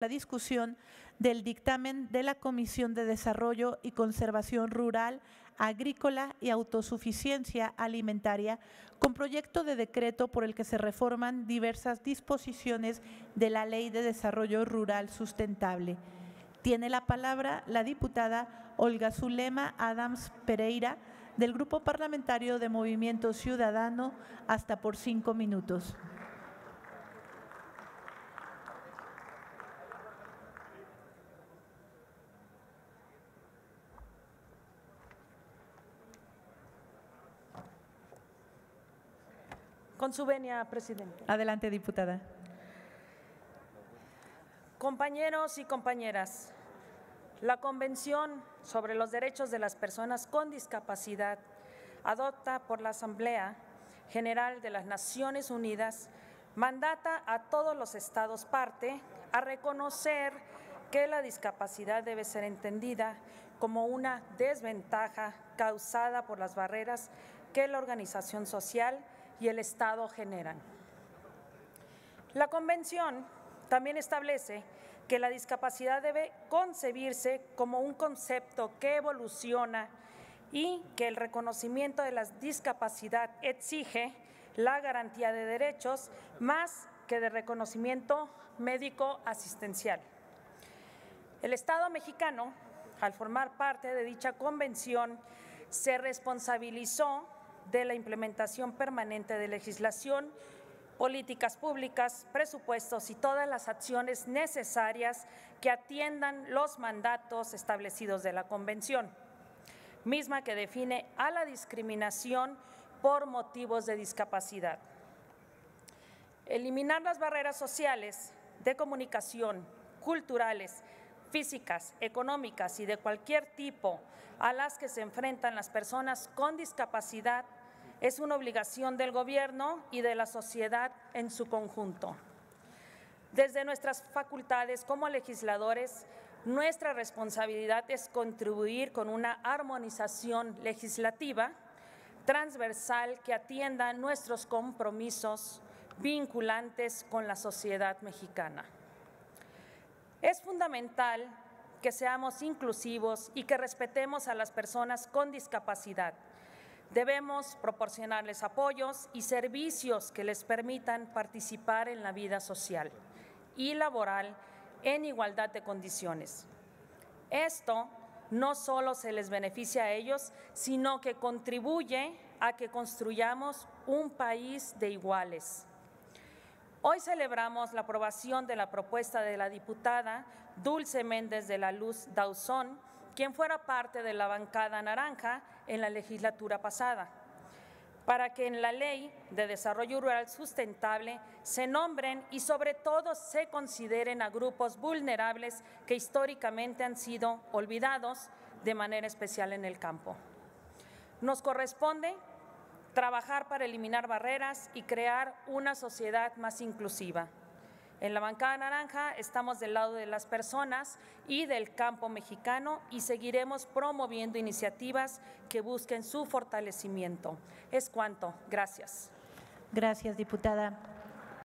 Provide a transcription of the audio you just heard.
la discusión del dictamen de la Comisión de Desarrollo y Conservación Rural, Agrícola y Autosuficiencia Alimentaria con proyecto de decreto por el que se reforman diversas disposiciones de la Ley de Desarrollo Rural Sustentable. Tiene la palabra la diputada Olga Zulema Adams Pereira del Grupo Parlamentario de Movimiento Ciudadano hasta por cinco minutos. Con su venia, presidente. Adelante, diputada. Compañeros y compañeras, la Convención sobre los Derechos de las Personas con Discapacidad, adopta por la Asamblea General de las Naciones Unidas, mandata a todos los Estados parte a reconocer que la discapacidad debe ser entendida como una desventaja causada por las barreras que la organización social y el Estado generan. La Convención también establece que la discapacidad debe concebirse como un concepto que evoluciona y que el reconocimiento de la discapacidad exige la garantía de derechos más que de reconocimiento médico asistencial. El Estado mexicano, al formar parte de dicha convención, se responsabilizó de la implementación permanente de legislación, políticas públicas, presupuestos y todas las acciones necesarias que atiendan los mandatos establecidos de la Convención, misma que define a la discriminación por motivos de discapacidad. Eliminar las barreras sociales de comunicación, culturales, físicas, económicas y de cualquier tipo a las que se enfrentan las personas con discapacidad es una obligación del Gobierno y de la sociedad en su conjunto. Desde nuestras facultades como legisladores, nuestra responsabilidad es contribuir con una armonización legislativa transversal que atienda nuestros compromisos vinculantes con la sociedad mexicana. Es fundamental que seamos inclusivos y que respetemos a las personas con discapacidad Debemos proporcionarles apoyos y servicios que les permitan participar en la vida social y laboral en igualdad de condiciones. Esto no solo se les beneficia a ellos, sino que contribuye a que construyamos un país de iguales. Hoy celebramos la aprobación de la propuesta de la diputada Dulce Méndez de la Luz Dauzón, quien fuera parte de la bancada naranja en la legislatura pasada, para que en la Ley de Desarrollo Rural Sustentable se nombren y sobre todo se consideren a grupos vulnerables que históricamente han sido olvidados de manera especial en el campo. Nos corresponde trabajar para eliminar barreras y crear una sociedad más inclusiva. En la bancada naranja estamos del lado de las personas y del campo mexicano y seguiremos promoviendo iniciativas que busquen su fortalecimiento. Es cuanto. Gracias. Gracias, diputada.